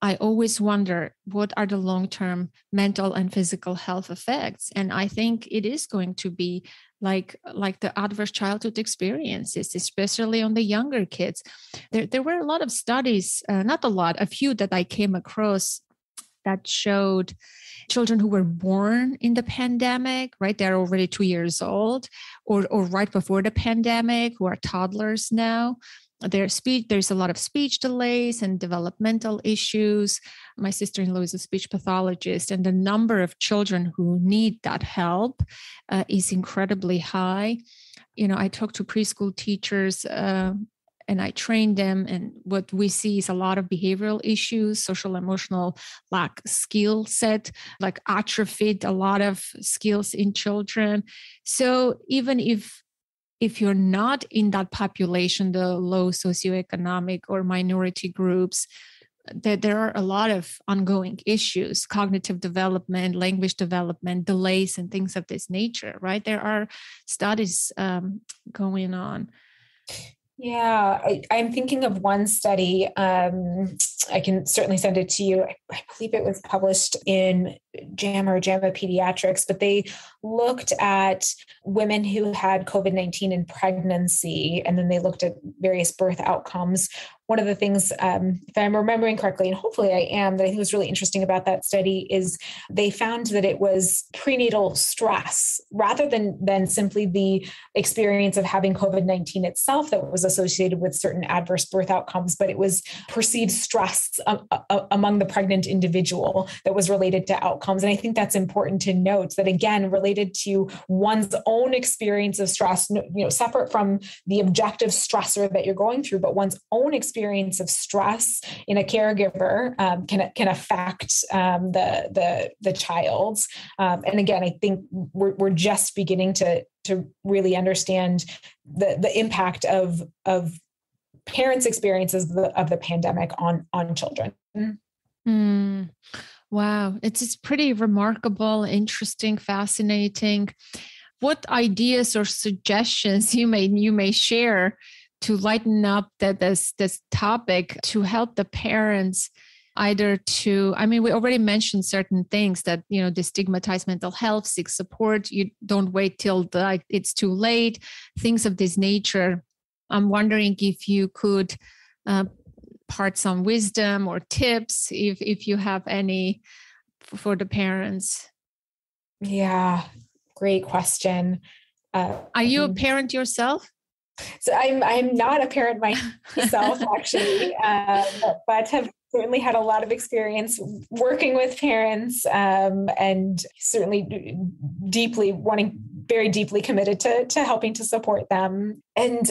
i always wonder what are the long-term mental and physical health effects and i think it is going to be like like the adverse childhood experiences especially on the younger kids there, there were a lot of studies uh, not a lot a few that i came across that showed children who were born in the pandemic, right? They're already two years old, or, or right before the pandemic, who are toddlers now their speech there's a lot of speech delays and developmental issues my sister-in-law is a speech pathologist and the number of children who need that help uh, is incredibly high you know i talk to preschool teachers uh, and I train them. And what we see is a lot of behavioral issues, social emotional lack skill set, like atrophied a lot of skills in children. So even if if you're not in that population, the low socioeconomic or minority groups, that there are a lot of ongoing issues cognitive development language development delays and things of this nature right there are studies um, going on yeah, I, am thinking of one study. Um, I can certainly send it to you. I, I, believe it was published in JAMA or JAMA Pediatrics, but they looked at women who had COVID 19 in pregnancy, and then they looked at various birth outcomes one of the things, um, if I'm remembering correctly, and hopefully I am, that I think was really interesting about that study is they found that it was prenatal stress rather than than simply the experience of having COVID nineteen itself that was associated with certain adverse birth outcomes, but it was perceived stress um, uh, among the pregnant individual that was related to outcomes. And I think that's important to note that again, related to one's own experience of stress, you know, separate from the objective stressor that you're going through, but one's own experience experience of stress in a caregiver um, can can affect um, the the the child. Um, and again, I think we're we're just beginning to to really understand the the impact of of parents' experiences of the, of the pandemic on on children. Mm. Wow, it's it's pretty remarkable, interesting, fascinating. What ideas or suggestions you may you may share to lighten up that this this topic to help the parents either to i mean we already mentioned certain things that you know destigmatize mental health seek support you don't wait till the, like, it's too late things of this nature i'm wondering if you could uh, part some wisdom or tips if if you have any for the parents yeah great question uh, are you a mm. parent yourself so I'm I'm not a parent myself <laughs> actually, um, but have certainly had a lot of experience working with parents um, and certainly deeply wanting very deeply committed to to helping to support them. And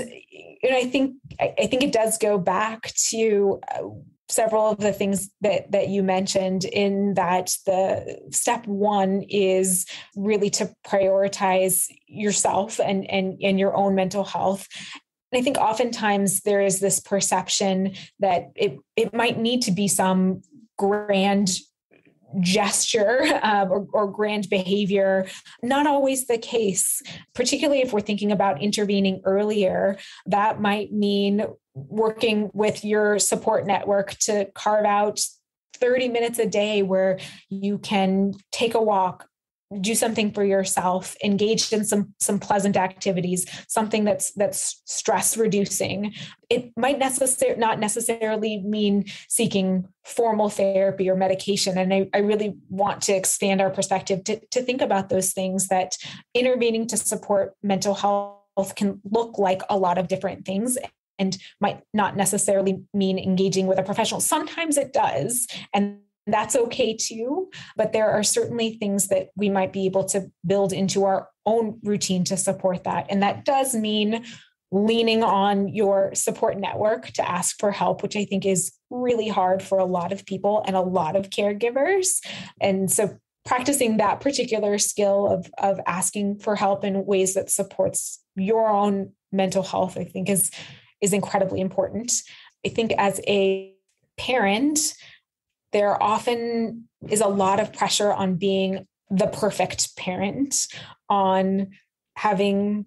you know i think i, think it does go back to uh, several of the things that that you mentioned in that the step one is really to prioritize yourself and and and your own mental health. And I think oftentimes there is this perception that it, it might need to be some grand gesture um, or, or, grand behavior. Not always the case, particularly if we're thinking about intervening earlier. That might mean working with your support network to carve out 30 minutes a day where you can take a walk do something for yourself engage in some some pleasant activities something that's that's stress reducing it might necessarily not necessarily mean seeking formal therapy or medication and I, I really want to expand our perspective to, to think about those things that intervening to support mental health can look like a lot of different things and might not necessarily mean engaging with a professional. Sometimes it does. And that's okay too. But there are certainly things that we might be able to build into our own routine to support that. And that does mean leaning on your support network to ask for help, which I think is really hard for a lot of people and a lot of caregivers. And so practicing that particular skill of, of asking for help in ways that supports your own mental health, I think is is incredibly important. I think as a parent, there often is a lot of pressure on being the perfect parent, on having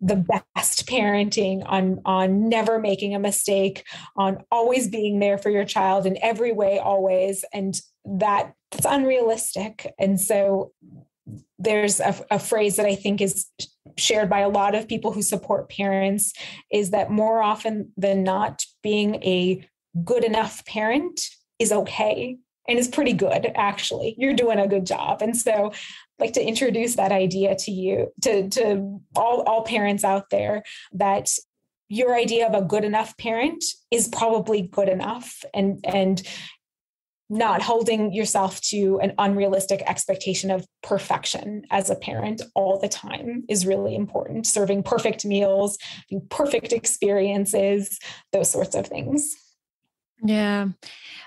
the best parenting on on never making a mistake on always being there for your child in every way always and that that's unrealistic. And so there's a, a phrase that i think is shared by a lot of people who support parents is that more often than not, being a good enough parent is okay and is pretty good, actually. You're doing a good job. And so like to introduce that idea to you, to, to all, all parents out there that your idea of a good enough parent is probably good enough and and not holding yourself to an unrealistic expectation of perfection as a parent all the time is really important. Serving perfect meals, perfect experiences, those sorts of things. Yeah.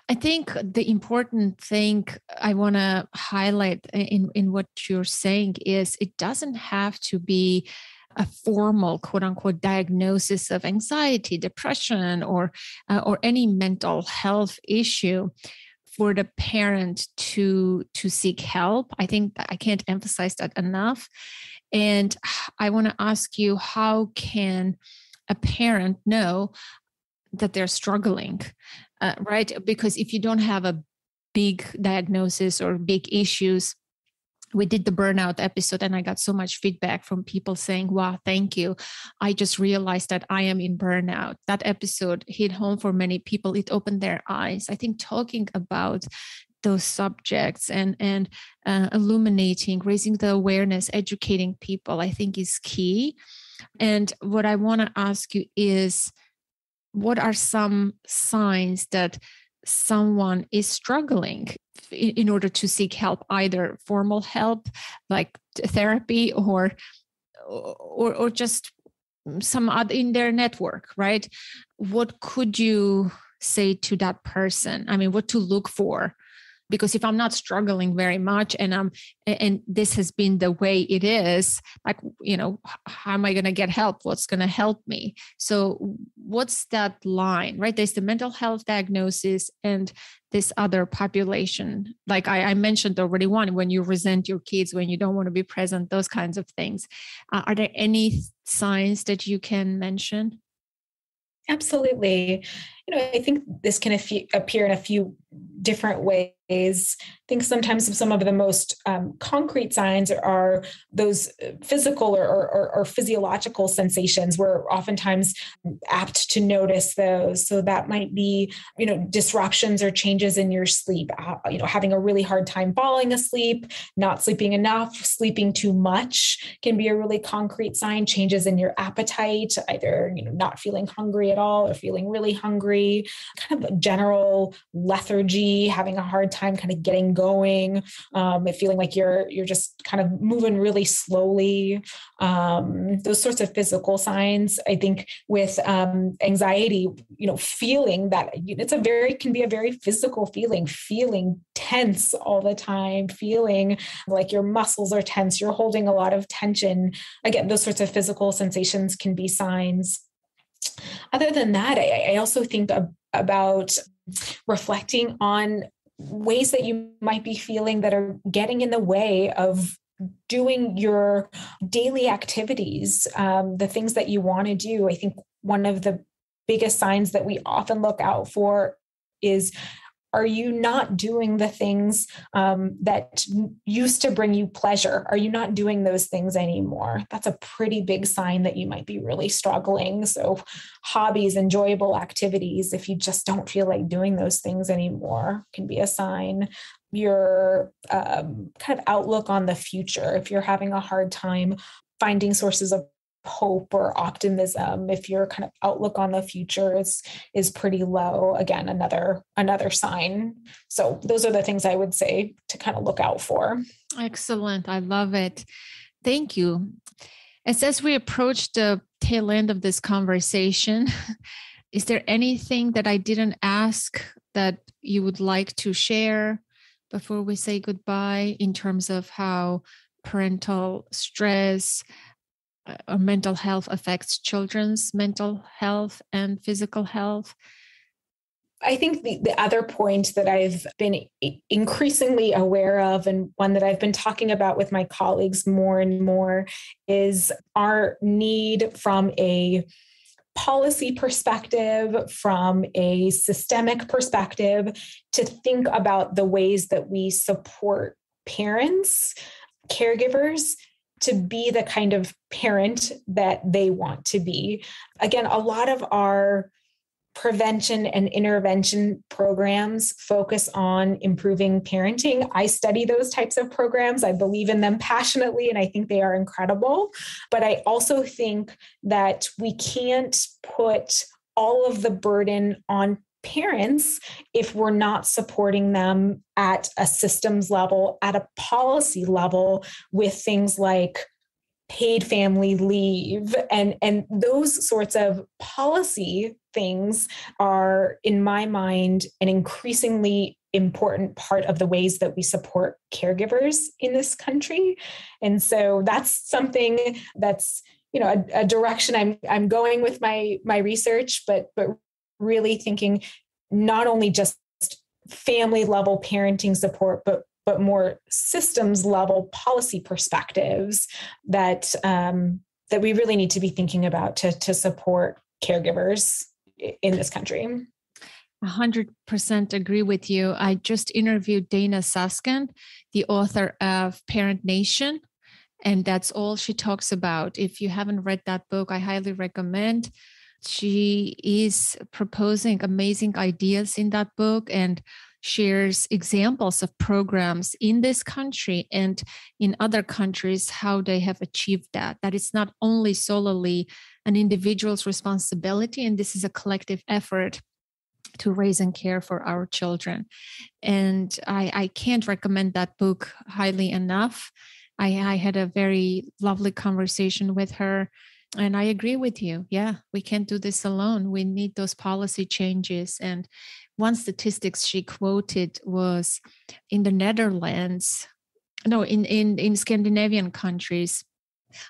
I think the important thing I want to highlight in, in what you're saying is it doesn't have to be a formal quote unquote diagnosis of anxiety, depression, or uh, or any mental health issue for the parent to to seek help. I think i can't emphasize that enough. And i want to ask you how can a parent know that they're struggling uh, right because if you don't have a big diagnosis or big issues we did the burnout episode and i got so much feedback from people saying wow thank you. I just realized that i am in burnout. That episode hit home for many people. It opened their eyes. I think talking about those subjects and and uh, illuminating raising the awareness educating people i think is key. And what i want to ask you is what are some signs that someone is struggling in order to seek help either formal help like therapy or or or just some other in their network right? What could you say to that person? I mean what to look for because if i'm not struggling very much and i'm and this has been the way it is like you know how am i going to get help? What's going to help me? So what's that line right? There's the mental health diagnosis and this other population. Like I, I, mentioned already one when you resent your kids when you don't want to be present those kinds of things. Uh, are there any signs that you can mention? Absolutely. You know i think this can appear in a few different ways ways. I think sometimes some of the most um, concrete signs are those physical or, or, or, physiological sensations. We're oftentimes apt to notice those. So that might be, you know, disruptions or changes in your sleep. Uh, you know, having a really hard time falling asleep, not sleeping enough, sleeping too much can be a really concrete sign. Changes in your appetite, either you know not feeling hungry at all or feeling really hungry. Kind of general lethargy, having a hard time kind of getting going, um, feeling like you're you're just kind of moving really slowly. Um, those sorts of physical signs. I think with um, anxiety, you know, feeling that it's a very can be a very physical feeling, feeling tense all the time, feeling like your muscles are tense, you're holding a lot of tension. Again, those sorts of physical sensations can be signs other than that, I, I also think about reflecting on ways that you might be feeling that are getting in the way of doing your daily activities, um, the things that you want to do. I think one of the biggest signs that we often look out for is are you not doing the things um, that used to bring you pleasure? Are you not doing those things anymore? That's a pretty big sign that you might be really struggling. So, hobbies, enjoyable activities, if you just don't feel like doing those things anymore, can be a sign. Your um, kind of outlook on the future, if you're having a hard time finding sources of hope or optimism if your kind of outlook on the future is is pretty low. Again another another sign. So those are the things i would say to kind of look out for. Excellent. I love it. Thank you. As as we approach the tail end of this conversation <laughs> is there anything that i didn't ask that you would like to share before we say goodbye in terms of how parental stress uh, mental health affects children's mental health and physical health. I think the, the other point that I've been increasingly aware of, and one that I've been talking about with my colleagues more and more, is our need from a policy perspective, from a systemic perspective, to think about the ways that we support parents, caregivers to be the kind of parent that they want to be. Again, a lot of our prevention and intervention programs focus on improving parenting. I study those types of programs. I believe in them passionately and I think they are incredible. But I also think that we can't put all of the burden on parents if we're not supporting them at a systems level, at a policy level, with things like paid family leave and and those sorts of policy things are in my mind an increasingly important part of the ways that we support caregivers in this country. And so that's something that's you know a, a direction i'm i'm going with my my research but but really thinking not only just family level parenting support, but but more systems level policy perspectives that um, that we really need to be thinking about to to support caregivers in this country. 100% agree with you. I just interviewed Dana Suskind, the author of Parent Nation, and that's all she talks about. If you haven't read that book, I highly recommend she is proposing amazing ideas in that book and shares examples of programs in this country and in other countries how they have achieved that. That it's not only solely an individual's responsibility and this is a collective effort to raise and care for our children. And i, I can't recommend that book highly enough. I, I had a very lovely conversation with her and I agree with you. Yeah, we can't do this alone. We need those policy changes. And one statistics she quoted was in the Netherlands, no, in, in, in Scandinavian countries,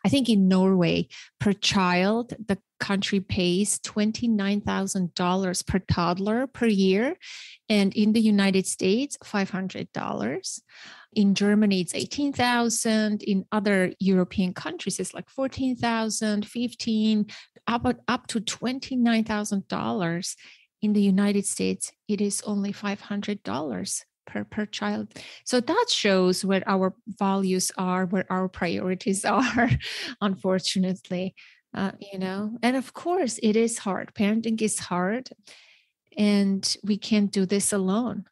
I think in Norway, per child, the country pays $29,000 per toddler per year. And in the United States, $500 in Germany it's 18,000 in other European countries it's like 14,000 15 up up to $29,000 in the United States it is only $500 per per child. So that shows where our values are where our priorities <laughs> are unfortunately uh, you know? And of course it is hard. Parenting is hard and we can't do this alone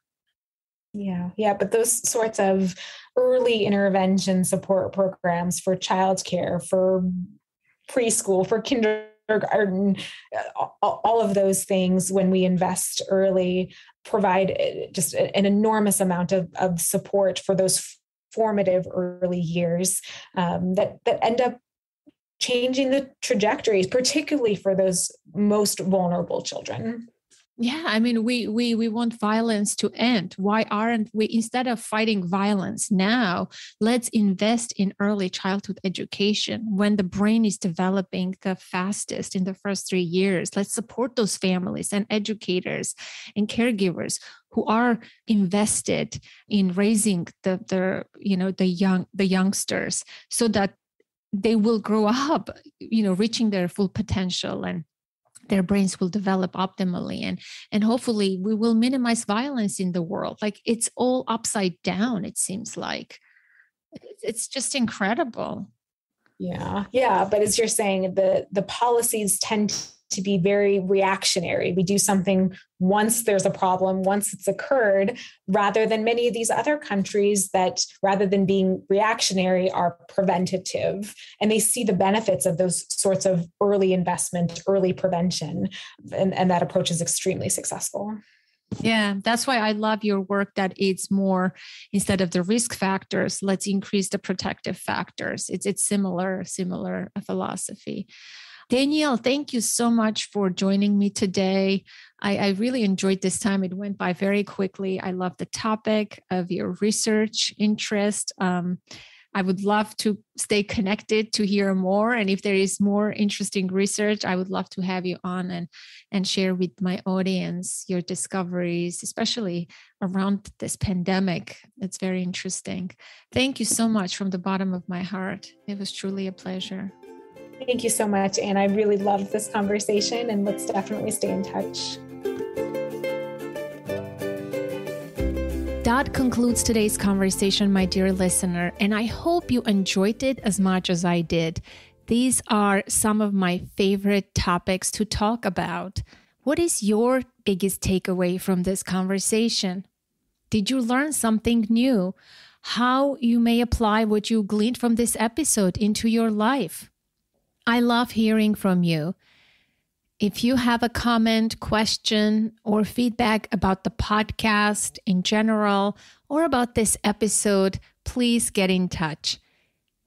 yeah, yeah, but those sorts of early intervention support programs for childcare, for preschool, for kindergarten, uh, all of those things, when we invest early, provide uh, just an enormous amount of, of support for those formative early years um, that that end up changing the trajectories, particularly for those most vulnerable children. Yeah i mean we we we want violence to end. Why aren't we instead of fighting violence now let's invest in early childhood education. When the brain is developing the fastest in the first 3 years let's support those families and educators and caregivers who are invested in raising the the you know the young the youngsters so that they will grow up you know reaching their full potential and their brains will develop optimally and and hopefully we will minimize violence in the world. Like it's all upside down it seems like. It's just incredible. Yeah yeah but as you're saying the the policies tend to be very reactionary. We do something once there's a problem, once it's occurred, rather than many of these other countries that, rather than being reactionary, are preventative. And they see the benefits of those sorts of early investment, early prevention. And, and that approach is extremely successful. Yeah, that's why I love your work that it's more instead of the risk factors, let's increase the protective factors. It's it's similar, similar philosophy. Danielle, thank you so much for joining me today. I, I, really enjoyed this time. It went by very quickly. I love the topic of your research interest. Um, I would love to stay connected to hear more. And if there is more interesting research, I would love to have you on and, and share with my audience your discoveries, especially around this pandemic. It's very interesting. Thank you so much from the bottom of my heart. It was truly a pleasure. Thank you so much. And I really loved this conversation, and let's definitely stay in touch. That concludes today's conversation, my dear listener, and I hope you enjoyed it as much as I did. These are some of my favorite topics to talk about. What is your biggest takeaway from this conversation? Did you learn something new? How you may apply what you gleaned from this episode into your life? I love hearing from you. If you have a comment, question, or feedback about the podcast in general or about this episode, please get in touch.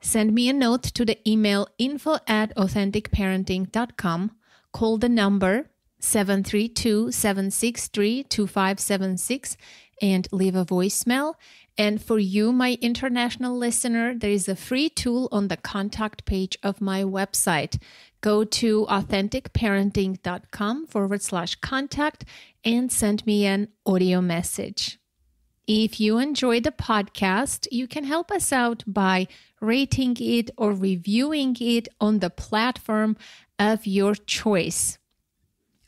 Send me a note to the email info at authenticparenting.com. Call the number 732 763 2576 and leave a voicemail. And for you, my international listener, there is a free tool on the contact page of my website. Go to authenticparenting.com forward slash contact and send me an audio message. If you enjoy the podcast, you can help us out by rating it or reviewing it on the platform of your choice.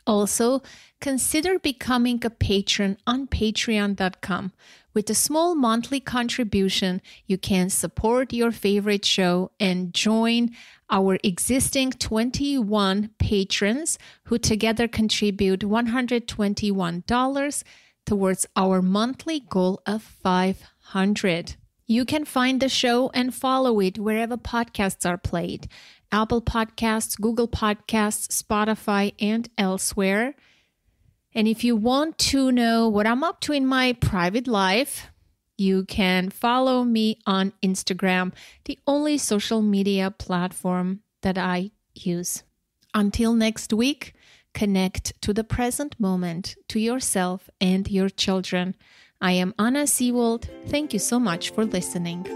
Also, consider becoming a patron on patreon.com. With a small monthly contribution, you can support your favorite show and join our existing 21 patrons who together contribute $121 towards our monthly goal of 500. You can find the show and follow it wherever podcasts are played. Apple Podcasts, Google Podcasts, Spotify, and elsewhere. And if you want to know what I'm up to in my private life, you can follow me on Instagram, the only social media platform that I use. Until next week, connect to the present moment, to yourself and your children. I am Anna Seewald. Thank you so much for listening.